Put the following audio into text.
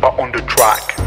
But on the track.